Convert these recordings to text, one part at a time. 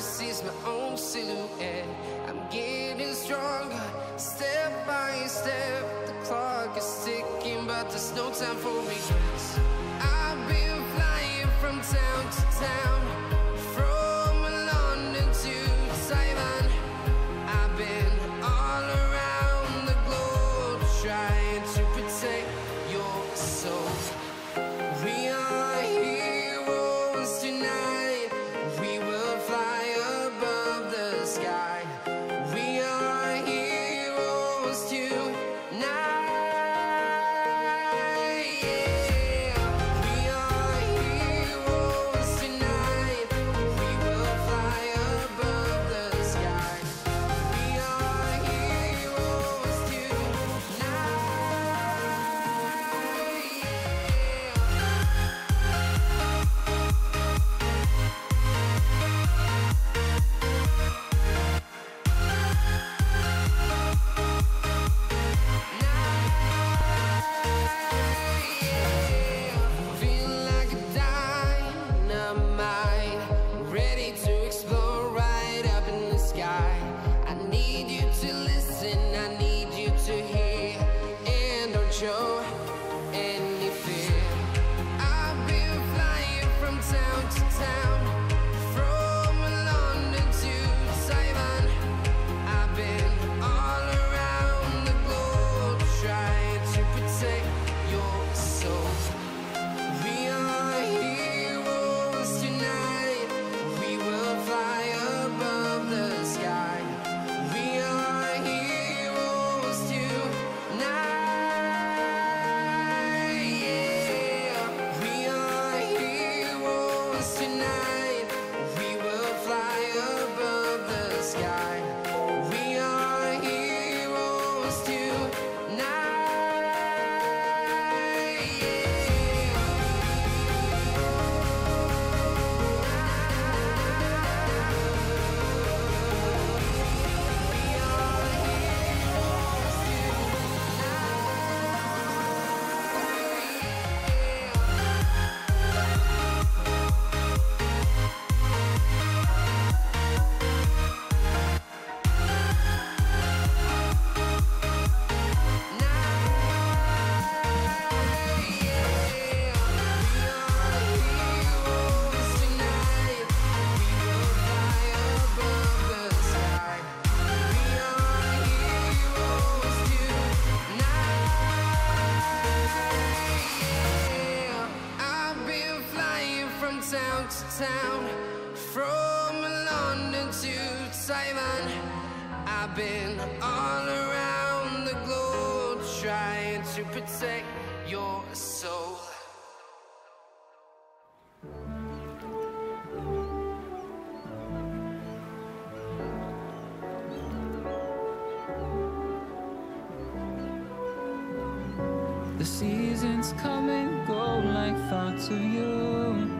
can see my own silhouette. I'm getting stronger, step by step. The clock is ticking, but there's no time for regrets. I've been flying from town to town, Town from London to Taiwan. I've been all around the globe trying to protect your soul. The seasons come and go like thoughts of you.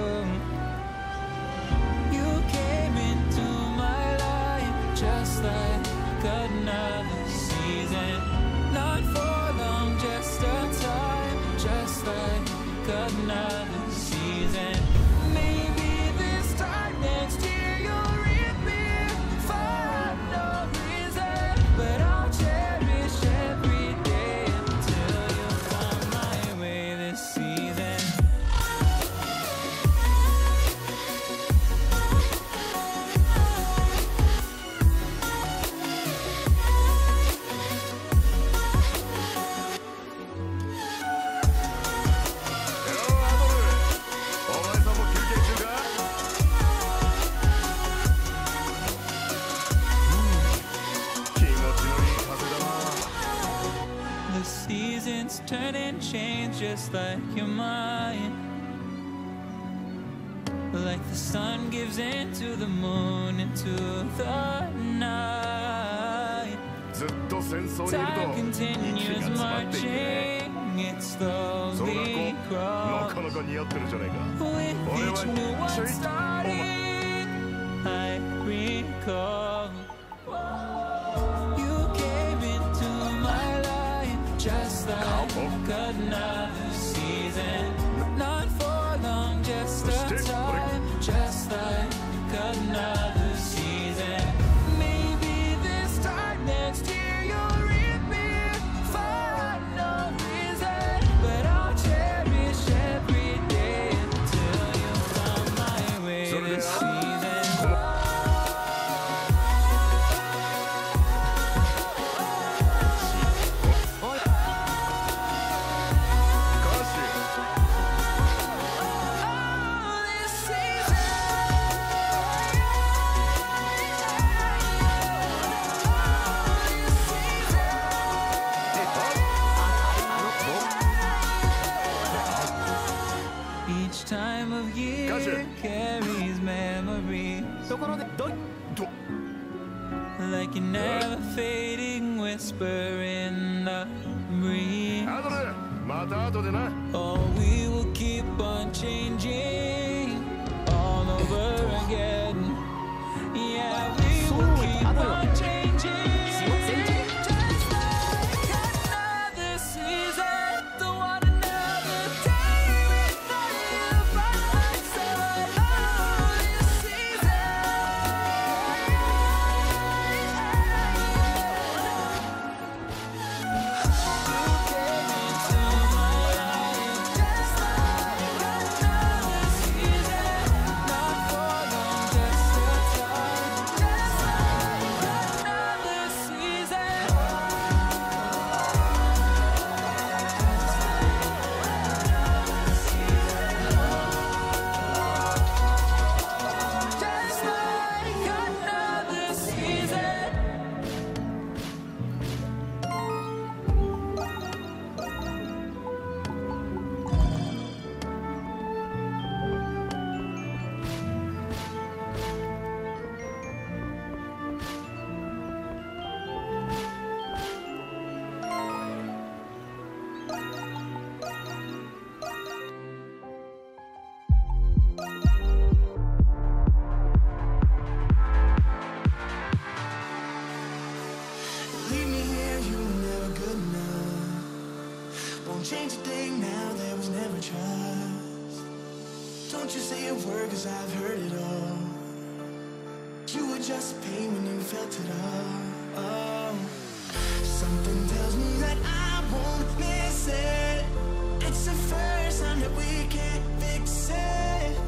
just like you're mine. Like the sun gives into the moon, into the night. ずっと戦争にいると息が詰まっていてねそうだこなかなか似合ってるじゃないか俺はちょいとお前 carries memories. Like an ever fading whisper in the breeze. All we will keep on changing. say a word cause I've heard it all. You were just pain when you felt it all. Oh. Something tells me that I won't miss it. It's the first time that we can't fix it.